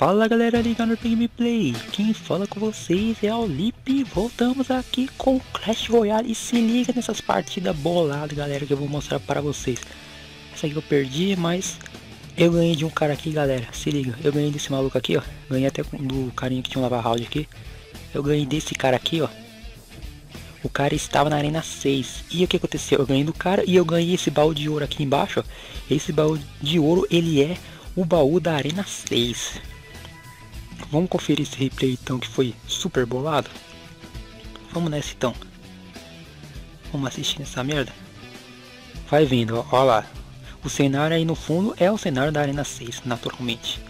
Fala galera ligando no Gameplay, quem fala com vocês é o Lip. Voltamos aqui com Clash Royale. E se liga nessas partidas boladas galera que eu vou mostrar para vocês. Essa aqui eu perdi, mas eu ganhei de um cara aqui galera, se liga Eu ganhei desse maluco aqui ó, ganhei até do carinha que tinha um lava round aqui. Eu ganhei desse cara aqui ó. O cara estava na arena 6 E o que aconteceu? Eu ganhei do cara e eu ganhei esse baú de ouro aqui embaixo ó. Esse baú de ouro ele é o baú da arena 6 Vamos conferir esse replay então que foi super bolado? Vamos nessa então. Vamos assistir nessa merda? Vai vendo, ó, ó lá. O cenário aí no fundo é o cenário da Arena 6, naturalmente.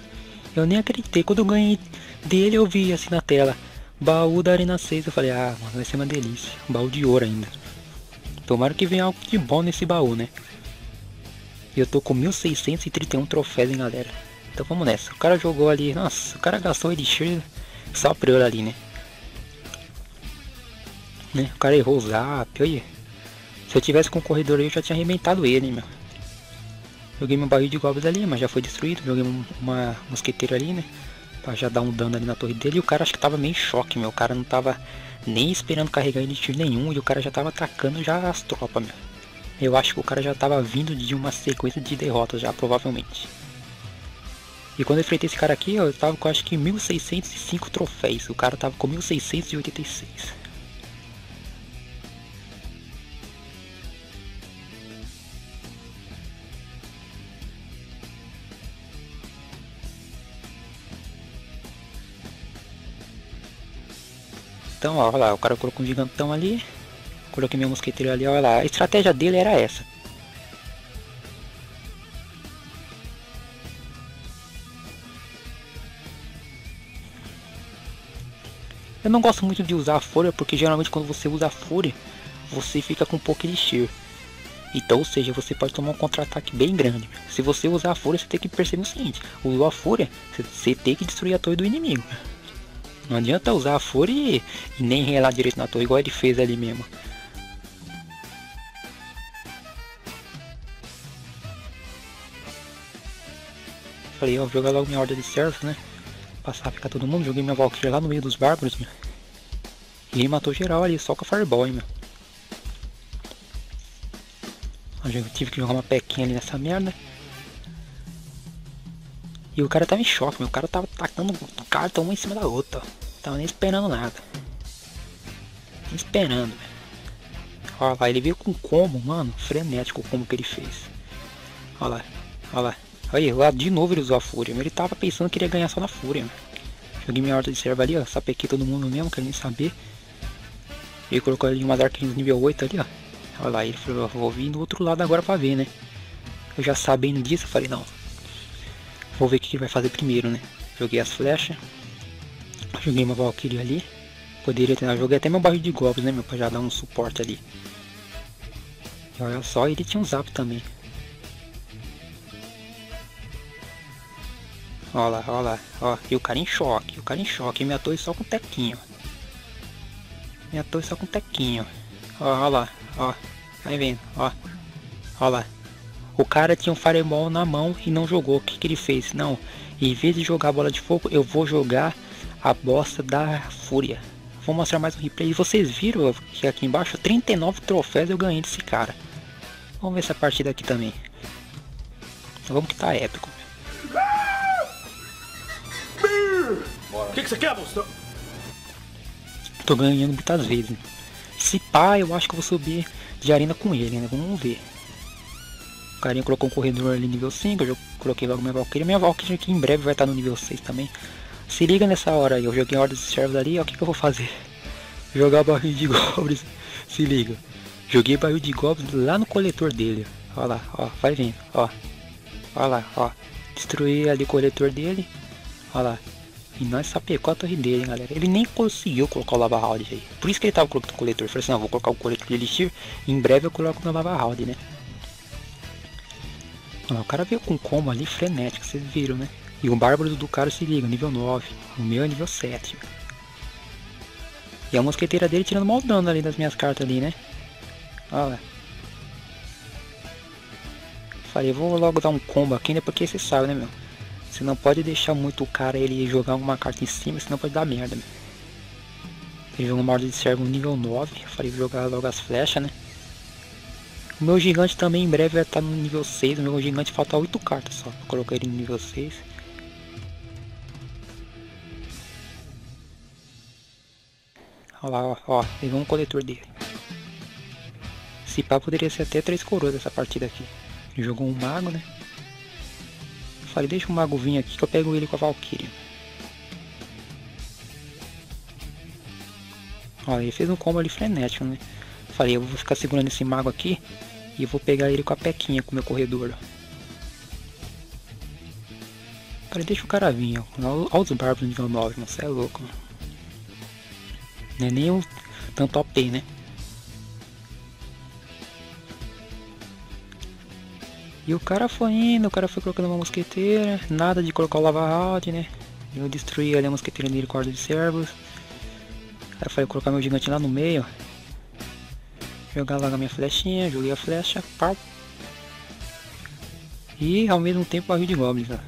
Eu nem acreditei, quando eu ganhei dele eu vi assim na tela. Baú da Arena 6, eu falei, ah, mano, vai ser uma delícia. Baú de ouro ainda. Tomara que venha algo de bom nesse baú, né? Eu tô com 1631 troféus, hein, galera. Então vamos nessa. O cara jogou ali. Nossa, o cara gastou elixir só eu ali, né? né? O cara errou o zap. Olha. Se eu tivesse com o corredor aí, eu já tinha arrebentado ele, meu. Joguei meu barril de goblins ali, mas já foi destruído. Joguei uma mosqueteira ali, né? Pra já dar um dano ali na torre dele. E o cara acho que tava meio em choque, meu. O cara não tava nem esperando carregar elixir nenhum. E o cara já tava atacando já as tropas, meu. Eu acho que o cara já tava vindo de uma sequência de derrotas já, provavelmente. E quando eu enfrentei esse cara aqui, eu tava com acho que 1605 troféus. O cara tava com 1686. Então, ó, olha lá, o cara colocou um gigantão ali. Coloquei meu mosqueteiro ali, olha lá. A estratégia dele era essa. Eu não gosto muito de usar a fúria, porque geralmente quando você usa a fúria, você fica com pouco elixir. Então, ou seja, você pode tomar um contra-ataque bem grande. Se você usar a fúria, você tem que perceber o seguinte: usou a fúria, você tem que destruir a torre do inimigo. Não adianta usar a fúria e, e nem relar direito na torre, igual ele fez ali mesmo. Falei, ó, jogar logo minha ordem de servos, né? Passar, ficar todo mundo. Joguei minha Valkyrie lá no meio dos bárbaros, meu. E matou geral ali, só com a Fireball, hein, meu. Eu tive que jogar uma pequinha ali nessa merda. E o cara tava em choque, meu. O cara tava atacando carta uma em cima da outra. Tava nem esperando nada. Nem esperando, velho. Olha lá, ele veio com combo, mano. Frenético o combo que ele fez. Olha lá, olha lá. Aí, lá de novo ele usou a fúria. Ele tava pensando que ele ia ganhar só na fúria. Joguei minha horta de serva ali, ó. Sapequei todo mundo mesmo, quero nem saber. Ele colocou ali umas arquinhas nível 8 ali, ó. Olha lá, ele falou, vou vir do outro lado agora pra ver, né? Eu já sabendo disso, eu falei, não. Vou ver o que ele vai fazer primeiro, né? Joguei as flechas. Joguei uma Valkyrie ali. Poderia ter, joguei até meu barril de goblins, né, meu? Pra já dar um suporte ali. E olha só, ele tinha um zap também. Olha lá, olha lá, ó. E o cara em choque, o cara em choque. Minha torre só com tequinho. Minha torre só com tequinho. Ó, olha lá, ó. Vai vendo, ó. Olha lá. O cara tinha um fireball na mão e não jogou. O que, que ele fez? Não, em vez de jogar a bola de fogo, eu vou jogar a bosta da fúria. Vou mostrar mais um replay. E vocês viram que aqui embaixo 39 troféus eu ganhei desse cara. Vamos ver essa partida aqui também. Vamos que tá épico. O que, que você quer, monstro? Tô ganhando muitas vezes. Se pá, eu acho que vou subir de arena com ele, né? Vamos ver. O carinha colocou um corredor ali nível 5, eu coloquei logo minha Valkyrie. Minha Valkyrie aqui em breve vai estar no nível 6 também. Se liga nessa hora aí, eu joguei a ordem de servos ali, ó, o que, que eu vou fazer? Jogar barril de goblins, se liga. Joguei barril de goblins lá no coletor dele. Ó lá, ó, vai vendo, ó. Ó lá, ó. Destruí ali o coletor dele. Ó lá. E nós sapecou a torre dele, hein, galera. Ele nem conseguiu colocar o lava round aí. Por isso que ele tava colocando o coletor. Falei assim, não, vou colocar o coletor de elixir. em breve eu coloco no lava round, né? o cara veio com combo ali frenético, vocês viram, né? E o bárbaro do cara se liga, nível 9. O meu é nível 7. E a mosqueteira dele tirando mal dano ali das minhas cartas ali, né? Olha lá. Falei, vou logo dar um combo aqui, né? Porque você sabe, né, meu? Você não pode deixar muito o cara ele jogar uma carta em cima, senão pode dar merda. Meu. Ele jogou uma ordem de servo nível 9. Eu falei jogar logo as flechas, né? O meu gigante também em breve vai estar no nível 6. O meu gigante falta 8 cartas só. Vou colocar ele no nível 6. Olha lá, ó, ó, pegou um coletor dele. Esse pá poderia ser até três coroas essa partida aqui. Jogou um mago, né? Falei, deixa o mago vir aqui que eu pego ele com a Valkyria. Olha, ele fez um combo ali frenético, né? Falei, eu vou ficar segurando esse mago aqui e vou pegar ele com a pequinha, com o meu corredor. Falei, deixa o cara vir, ó. Olha os barbos nível 9, mano. Você é louco, mano. Não é nem um tanto OP, né? E o cara foi indo, o cara foi colocando uma mosqueteira, nada de colocar o lava round, né? Eu destruí ali a mosqueteira dele com de servos. Aí eu falei colocar meu gigante lá no meio. Jogar logo a minha flechinha, joguei a flecha, pau. E ao mesmo tempo barril de goblins, ó.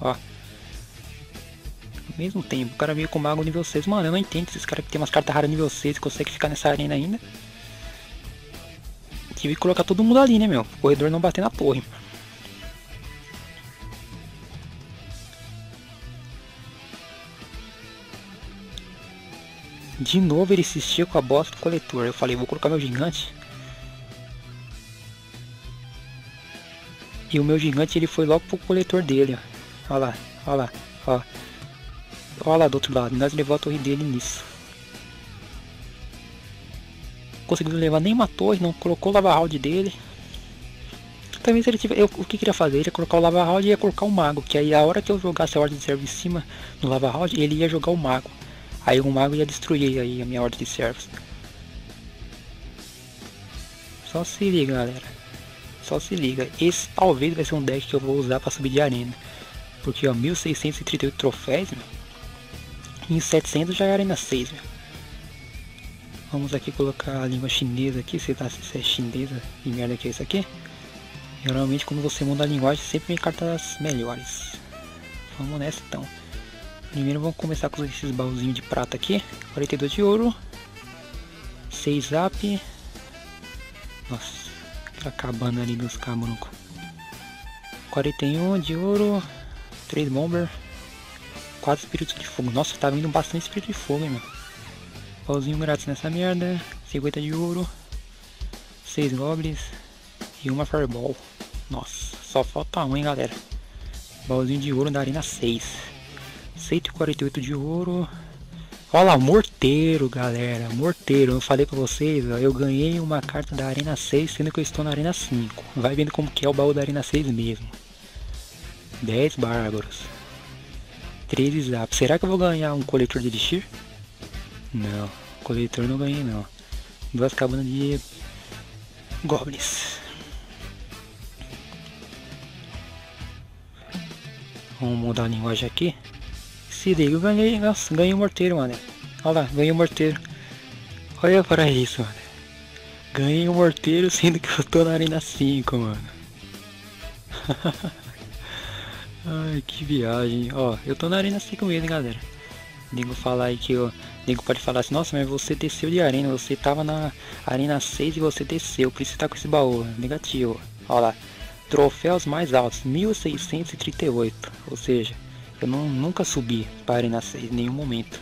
ó. Ao mesmo tempo, o cara veio com mago nível 6. Mano, eu não entendo esses caras que tem umas cartas raras nível 6 e consegue ficar nessa arena ainda. Tive que colocar todo mundo ali, né, meu? O corredor não bater na torre. De novo ele insistia com a bosta do coletor. Eu falei, vou colocar meu gigante. E o meu gigante ele foi logo pro coletor dele. Olha lá, olha lá, ó. Olha lá do outro lado, nós levou a torre dele nisso. Conseguiu levar nenhuma torre, não colocou o lava round dele. Se ele tiver. Eu, o que queria fazer? Ele ia colocar o lava round e ia colocar o mago. Que aí a hora que eu jogasse a ordem de servo em cima no lava round, ele ia jogar o mago. Aí o mago ia destruir aí a minha ordem de servos. Só se liga galera. Só se liga. Esse talvez vai ser um deck que eu vou usar para subir de arena. Porque ó, 1638 troféus, meu. Em 700 já é arena 6, meu. Vamos aqui colocar a língua chinesa aqui, se, tá, se é chinesa, que merda que é isso aqui. Geralmente quando você muda a linguagem sempre vem cartas melhores. Vamos nessa então. Primeiro vamos começar com esses baúzinhos de prata aqui. 42 de ouro. 6 zap. Nossa, tá acabando ali meus cabrunco. 41 de ouro. 3 bomber. 4 espíritos de fogo. Nossa, tá vindo bastante espírito de fogo, hein, meu. Baúzinho grátis nessa merda. 50 de ouro. 6 goblins. E uma fireball. Nossa, só falta um, hein, galera. Baúzinho de ouro da arena 6. 148 de ouro. Olha lá, morteiro, galera. Morteiro. Eu falei pra vocês, ó, eu ganhei uma carta da Arena 6, sendo que eu estou na Arena 5. Vai vendo como que é o baú da Arena 6 mesmo. 10 bárbaros. 13 zap. Será que eu vou ganhar um coletor de elixir? Não, coletor não ganhei não. Duas cabanas de goblins. Vamos mudar a linguagem aqui. Se liga, eu ganhei, nossa, ganhei um morteiro, mano. Olha lá, ganhei um morteiro. Olha para isso, mano. Ganhei um morteiro sendo que eu tô na arena 5, mano. Ai, que viagem. Ó, eu tô na arena 5 mesmo, galera. Nego falar aí que eu. Nego pode falar assim, nossa, mas você desceu de arena, você tava na arena 6 e você desceu, por isso você tá com esse baú. Negativo. Olha lá. Troféus mais altos, 1638. Ou seja, eu não, nunca subi para Arena 6 em nenhum momento.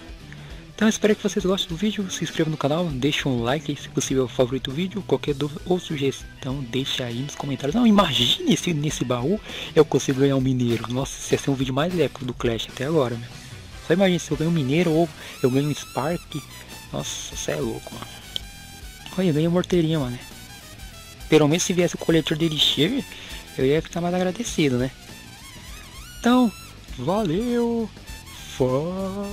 Então espero que vocês gostem do vídeo, se inscreva no canal, deixe um like, se possível favorito o vídeo, qualquer dúvida ou sugestão deixa aí nos comentários. Não, imagine se nesse baú eu consigo ganhar um mineiro. Nossa, esse ia ser um vídeo mais épico do Clash até agora, meu. Só imagine se eu ganho mineiro ou eu ganho Spark. Nossa, você é louco, mano. Olha, eu ganhei morteirinha, mano. Pelo menos se viesse o coletor de Elixir, eu ia ficar mais agradecido, né? Então, Valeu! Falou!